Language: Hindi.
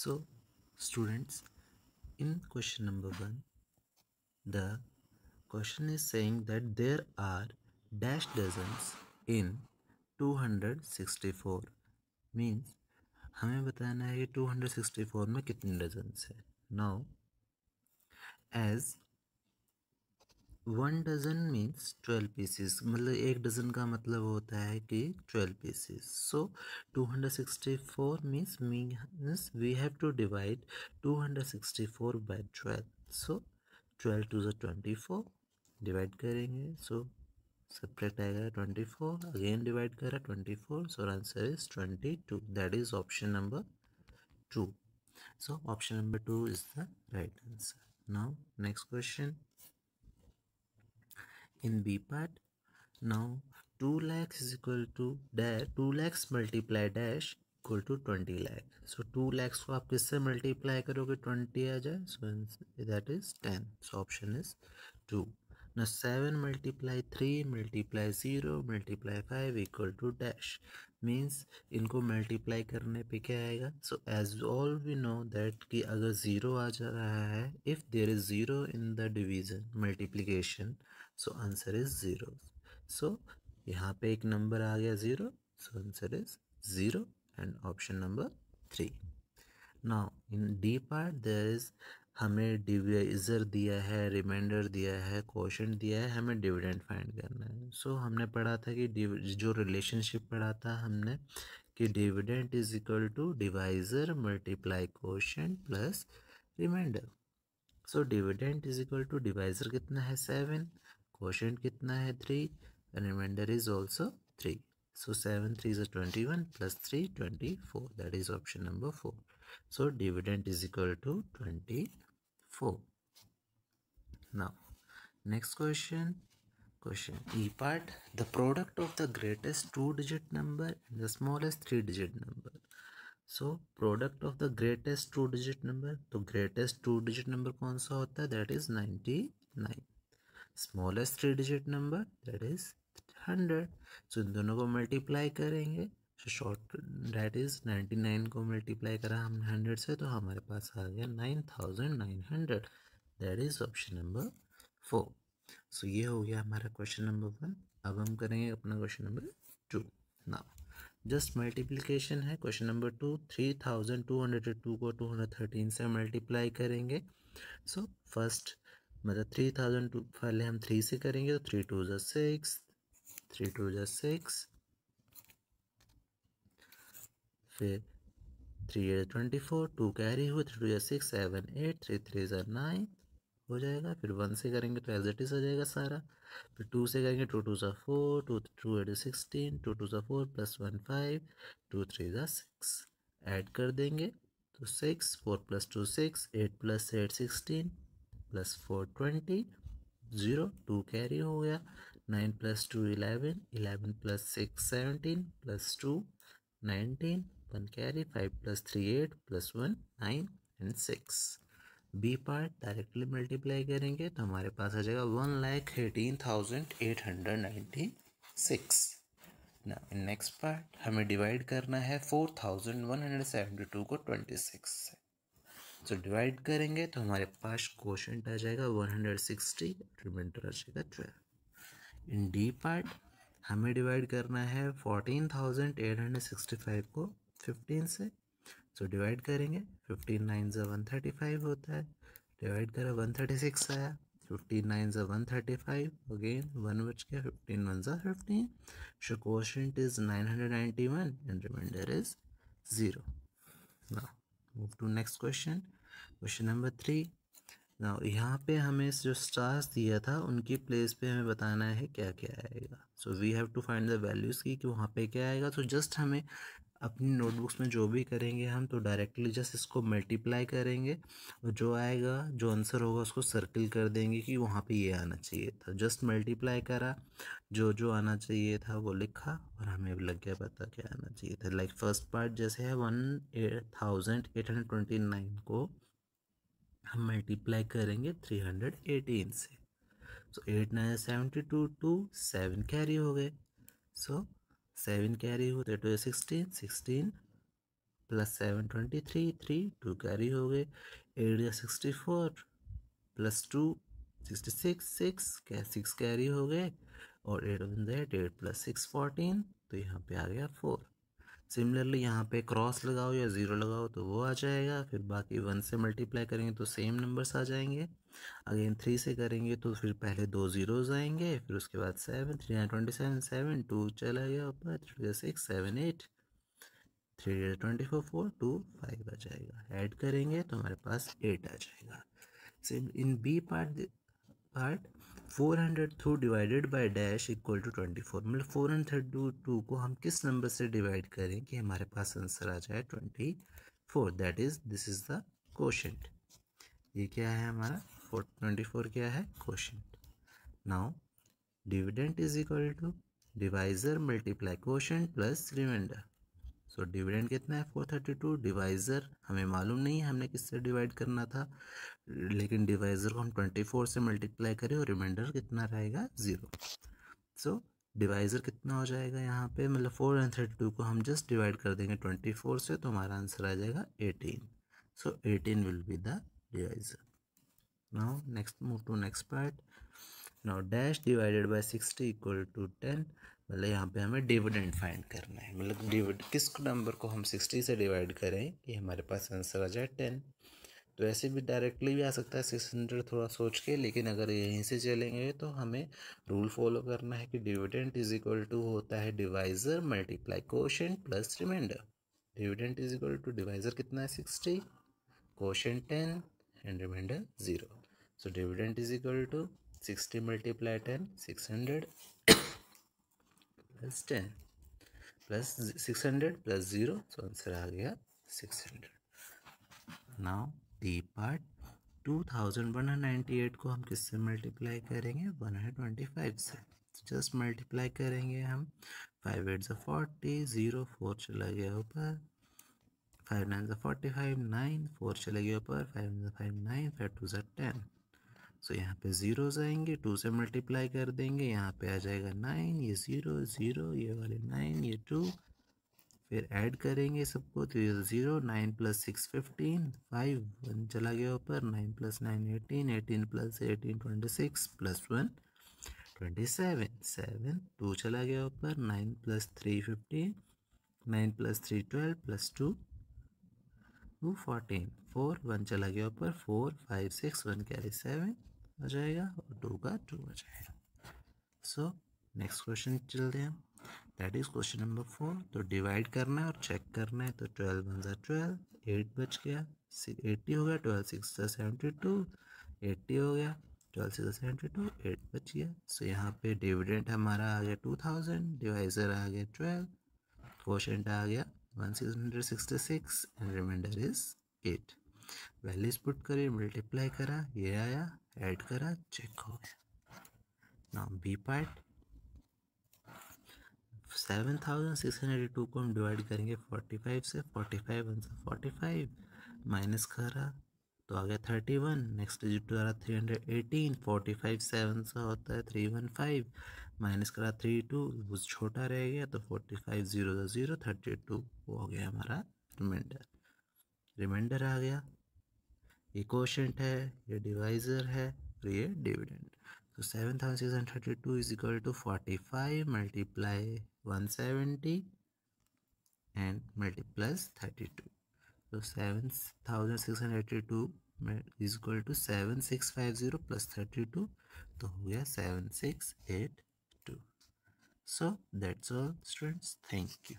So, students, in question number 1 the question is saying that there are dash dozens in 264 means हमें बताना है कि 264 में कितने डजन्स है now as one dozen means twelve pieces मतलब एक डजन का मतलब होता है कि twelve pieces so two hundred sixty four means means we have to divide two hundred sixty four by twelve so twelve two ज़ा ट्वेंटी फोर डिवाइड करेंगे. सो सब्ट्रैक्ट आएगा ट्वेंटी फोर अगेन डिवाइड करा twenty four so answer is twenty two that is option number two so, option number 2 is the right answer. Now, next question. In B part now 2 lakhs is equal to dash 2 lakhs multiply dash equal to 20 lakh so 2 lakhs को आप किससे multiply करोगे 20 आ जाए so that is 10 so option is 2 now 7 multiply 3 multiply 0 multiply 5 equal to dash means इनको multiply करने पे क्या आएगा so as all we know that कि अगर ज़ीरो आ जा रहा है if there is zero in the division multiplication so answer is zero. So यहाँ पे एक नंबर आ गया zero so answer is zero and option number three. Now in D part there is हमें डिवाइज़र दिया है रिमाइंडर दिया है क्वेश्चन दिया है हमें डिविडेंड फाइंड करना है। सो so, हमने पढ़ा था कि जो रिलेशनशिप पढ़ा था हमने कि dividend is equal to divisor multiply question plus remainder so dividend is equal to divisor कितना है? सेवन क्वेश्चन कितना है three remainder is also three so seven three is twenty one plus three twenty four that is option number four so dividend is equal to twenty four now next question question E part the product of the greatest two digit number and the smallest three digit number so product of the greatest two digit number तो ग्रेटेस्ट टू डिजिट नंबर कौन सा होता है? That is ninety nine smallest three digit number that is hundred so इन दोनों को मल्टीप्लाई करेंगे so short that is ninety nine को मल्टीप्लाई करा हमने हंड्रेड से तो हमारे पास आ गया nine thousand nine hundred that is option number four so ये हो गया हमारा क्वेश्चन नंबर वन अब हम करेंगे अपना question number two now just multiplication है. Question number two three thousand two hundred two को टू हंड्रेड थर्टीन से मल्टीप्लाई करेंगे. सो फ़र्स्ट मतलब थ्री थाउज़ेंड टू पहले हम थ्री से करेंगे तो थ्री टू ज़ा सिक्स थ्री टू ज़ा सिक्स फिर three eight twenty four two carry हुए थ्री टू ज़ा six seven eight three three ज़ा नाइन हो जाएगा, फिर वन से करेंगे तो इज़ आ जाएगा सारा, फिर टू से करेंगे टू टू ज़ा four two two eight sixteen two two ज़ा four plus one five two three ज़ा सिक्स ऐड कर देंगे तो six four plus two six eight plus eight sixteen plus four twenty, zero two carry हो गया, nine plus two eleven eleven plus six seventeen, plus two nineteen, one carry, five plus three eight, plus one nine and six. B part directly multiply करेंगे तो हमारे पास आ जाएगा one lakh eighteen thousand eight hundred ninety six. ना नेक्स्ट पार्ट हमें डिवाइड करना है four thousand one hundred seventy two को ट्वेंटी सिक्स से। तो डिवाइड करेंगे तो हमारे पास क्वेश्चन आ जाएगा वन हंड्रेड सिक्सटी रिमाइंडर आ जाएगा ट्वेल्व इन डी पार्ट हमें डिवाइड करना है fourteen thousand eight hundred sixty five को फिफ्टीन से. सो डिवाइड करेंगे फिफ्टीन नाइन ज़ा वन थर्टी फाइव होता है. डिवाइड करा वन थर्टी सिक्स आया. फिफ्टीन नाइन ज़ा one thirty five again one बच गया फिफ्टीन वन ज़ा fifteen so quotient is nine hundred ninety one and remainder is zero now move to next question question number three ना यहाँ पे हमें जो स्टार्स दिया था उनकी प्लेस पे हमें बताना है क्या क्या आएगा। So we have to find the values की कि वहाँ पे क्या आएगा। तो so, जस्ट हमें अपनी नोटबुक्स में जो भी करेंगे हम तो डायरेक्टली जस्ट इसको मल्टीप्लाई करेंगे और जो आएगा, जो आंसर होगा, उसको सर्किल कर देंगे कि वहाँ पे ये आना चाहिए था। जस्ट मल्टीप्लाई करा, जो जो आना चाहिए था वो लिखा और हमें लग गया पता क्या आना चाहिए था। लाइक फ़र्स्ट पार्ट जैसे है one thousand eight hundred twenty nine को हम मल्टीप्लाई करेंगे थ्री हंड्रेड एटीन से। So eight nine seventy two two seven carry हो गए। सो सेवन कैरी हुए तो sixteen sixteen plus seven twenty three three two carry हो गए। एट या sixty four plus two sixty six six six carry हो गए। और eight one that, eight plus six fourteen तो यहाँ पे आ गया फोर। सिमिलरली यहाँ पे क्रॉस लगाओ या ज़ीरो लगाओ तो वो आ जाएगा, फिर बाकी वन से मल्टीप्लाई करेंगे तो सेम नंबर्स आ जाएँगे। अगेन थ्री से करेंगे तो फिर पहले दो ज़ीरोज़ आएँगे, फिर उसके बाद seven, three nine twenty seven seven, two चला गया ऊपर, three six, seven, eight, three twenty four four, two, five आ जाएगा। ऐड करेंगे तो हमारे पास एट आ जाएगा। Same in B part part four hundred two divided by dash equal to twenty four मतलब फोर हंड्रेड टू टू को हम किस नंबर से डिवाइड करें कि हमारे पास आंसर आ जाए twenty four? That is this is the quotient ये क्या है हमारा? फोर, ट्वेंटी फोर क्या है? Quotient now dividend is equal to divisor multiply quotient plus remainder so dividend कितना है फोर थर्टी टू? डिवाइज़र हमें मालूम नहीं है, हमने किससे डिवाइड करना था। लेकिन डिवाइज़र को हम ट्वेंटी फोर से मल्टीप्लाई करें और रिमाइंडर कितना रहेगा? ज़ीरो। सो, डिवाइज़र कितना हो जाएगा यहाँ पे? मतलब फोर एंड थर्टी टू को हम जस्ट डिवाइड कर देंगे ट्वेंटी फोर से तो हमारा आंसर आ जाएगा eighteen. So, eighteen will be the divisor. Now, next, move to next part. Now, dash divided by sixty equal to ten. मतलब यहाँ पे हमें डिविडेंड फाइंड करना है। मतलब डिविड किस नंबर को हम सिक्सटी से डिवाइड करें कि हमारे पास आंसर आ जाए टेन तो ऐसे भी डायरेक्टली भी आ सकता है सिक्स हंड्रेड थोड़ा सोच के, लेकिन अगर यहीं से चलेंगे तो हमें रूल फॉलो करना है कि डिविडेंट इज़ इक्वल टू होता है divisor multiply quotient plus remainder dividend is equal to divisor कितना है? Sixty quotient ten and remainder zero so dividend is equal to sixty multiply ten six hundred plus ten plus six hundred plus zero तो आंसर आ गया six hundred now D part two thousand one hundred ninety eight को हम किससे मल्टीप्लाई करेंगे? वन हंड्रेड ट्वेंटी फाइव से जस्ट मल्टीप्लाई करेंगे हम। फाइव एट ज़ा फोर्टी ज़ीरो फोर चला गया ऊपर। फाइव नाइन ज़ा फोर्टी फाइव नाइन फोर चला गया ऊपर। Five five nine five two ज़ा टेन सो यहाँ पे ज़ीरोज़ आएँगे, टू से मल्टीप्लाई कर देंगे, यहाँ पे आ जाएगा नाइन, ये ज़ीरो ज़ीरो, ये वाले नाइन, ये टू। फिर ऐड करेंगे सबको तो ये zero, nine plus six fifteen, five, one चला गया ऊपर, nine plus nine eighteen eighteen plus eighteen twenty six, plus one twenty seven seven, two चला गया ऊपर, nine plus three fifteen, nine plus three twelve, plus two two fourteen, four, one चला गया ऊपर, four, five, six, one carry seven आ जाएगा और टू का टू आ जाएगा। सो नेक्स्ट क्वेश्चन चलते हैं। That is question number four तो डिवाइड करना है और चेक करना है। तो ट्वेल्व वन ज़ा ट्वेल्व एट बच गया। एट्टी हो गया। ट्वेल्व सिक्स ज़ा सेवेंटी टू एट्टी हो गया। Twelve six seventy two eight बच गया। सो यहाँ पे डिविडेंट हमारा आ गया टू थाउज़ेंड डिवाइजर आ गया ट्वेल्व क्वेश्चन आ गया one six hundred sixty six and remainder is eight values put करिए मल्टीप्लाई करा, ये आया। ऐड करा चेक हो गया। Now B part seven thousand six hundred two को हम डिवाइड करेंगे फोर्टी फाइव से फोर्टी फाइव वन से फोर्टी फाइव माइनस करा तो आ गया thirty one next digit three hundred eighteen forty five seven से होता है थ्री वन फाइव माइनस करा थ्री टू वो छोटा रह गया तो forty five zero zero thirty two वो हो गया हमारा रिमाइंडर रिमाइंडर आ गया। ये क्वेश्चन है, ये डिवाइज़र है और ये डिविडेंड तो seven thousand six hundred thirty two is equal to forty five multiply one seventy and multi plus thirty two तो seven thousand six hundred eighty two is equal to seven six five zero plus thirty two तो हो गया seven six eight two so that's all students thank you